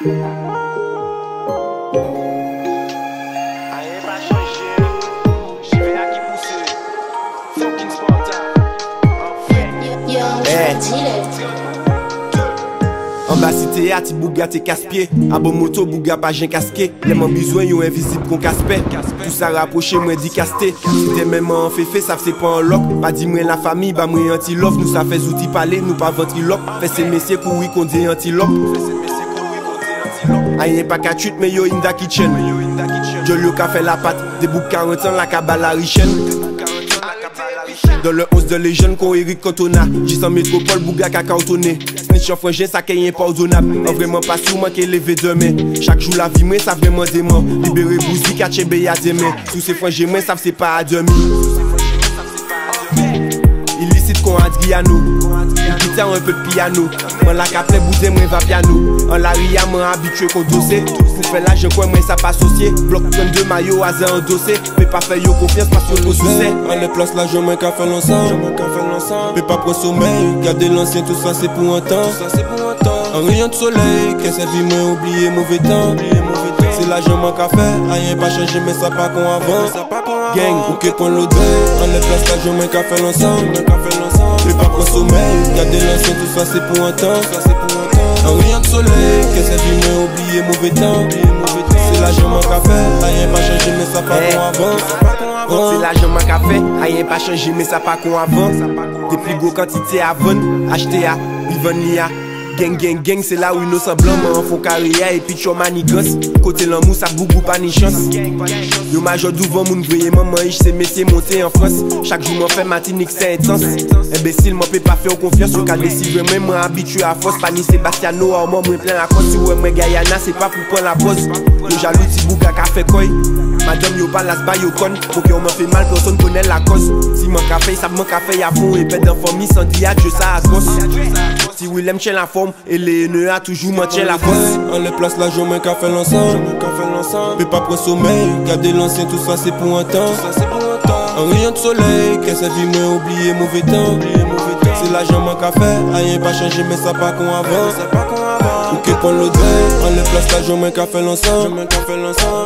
An ba site ya ti bouga te kaspye A bon moto bouga pa jen kaske Leman bizwen yo invizib kon kaspe Tout sa raproche mwen di kaste Si te menman an fefe sa fse pa an lok Pa di mwen la fami ba mwen antilop Nou sa fe zouti pale nou pa ventrilop Fe se mesye koui kon di antilop Ayen pa ka chute men yo in da kitchen Jol yo ka fe la pat De bouk 40 an la ka bala richen Dans le 11 de légende qu'on Eric Cantona J100 métropole, bouga ka cantonné Snitch en frangin, ça qu'est impardonnable En vraiment pas sûrement qu'est levé demain. Chaque jour la vie moi, ça vraiment dément Libérer bouzi, catcher béya demain Sous ces frangins, moi, ça c'est pas à demi Guitare, un peu de piano. Moi la caple boudé, moi va piano En la ria, moi habitué qu'on dossé Pour faire l'argent, quoi, moi ça pas associé Bloc 32 maillot, hasard endossé Mais pas fait yo confiance parce que nous sous En les places là, je m'en qu'a fait l'ensemble. Mais pas pour sommeil, garder l'ancien, tout ça c'est pour un temps. Un rayon de soleil, qu'est-ce que vie m'a oublié mauvais temps. C'est là, je m'en qu'a fait, rien pas changé, mais ça pas qu'on avant. Gang, ok, qu'on l'odeur. En les places là, je m'en qu'a fait l'ensemble. Mais pas pour sommeil, garder l'ancien, tout ça c'est pour un temps. Un rayon de soleil, que vie m'a oublié mauvais temps. C'est je m'en qu'a fait, rien pas changé, mais ça pas qu'on avant. C'est l'argent man ka fait, rien pas changé mais ça pas qu'on avant Depuis gros quantité à vendre, acheter à, vivre ni à Geng, geng, geng, se la ou inosan blanman Fon kariya epi chou manigans Kote lan mou sa bougou pa ni chans Yo majo douvan moun vweye maman Ich se mesye monte en frans Chak jou man fe matinik se intans Embesil man pe pa fe ou konfians Yo ka desi vremen man abitue a fos Pani Sebastiano a ou man mwen plen la kons Si wè mwen Gayana se pa pou pon la pos Yo jalou ti bouga ka fe koy Madame yo palas ba yo kon Fok yo man fe mal person konen la kos Si man ka fey, sa man ka fey a fon E pet dan fomi san diyad, yo sa as gos Si wè lem chen la fon Et les nœuds a toujours m'en tient la force En les places là, je m'en qu'a fait l'ensemble. Mais pas pour sommeil, garder l'ancien, tout ça c'est pour un temps. Un rayon de soleil, qu'est-ce que vie m'a oublié mauvais temps. C'est là, je m'en qu'a fait, rien pas changé, mais ça pas qu'on avant. Ok, qu'on l'odeur. En les places là, je m'en qu'a fait l'ensemble.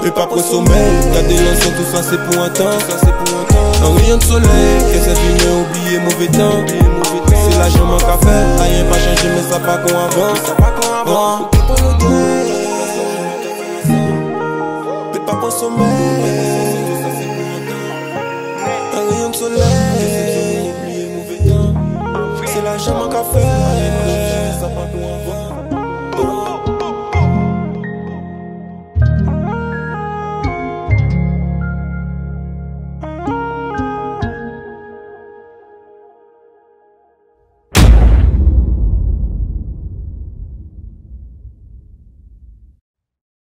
Mais pas pour sommeil, garder l'ancien, tout ça c'est pour un temps. Un rayon de soleil, qu'est-ce que vie m'a oublié mauvais temps. C'est rien pas changé, mais ça pas qu'on avant. Mais pas pour sommeil. Un rayon de soleil. C'est la pas pour avant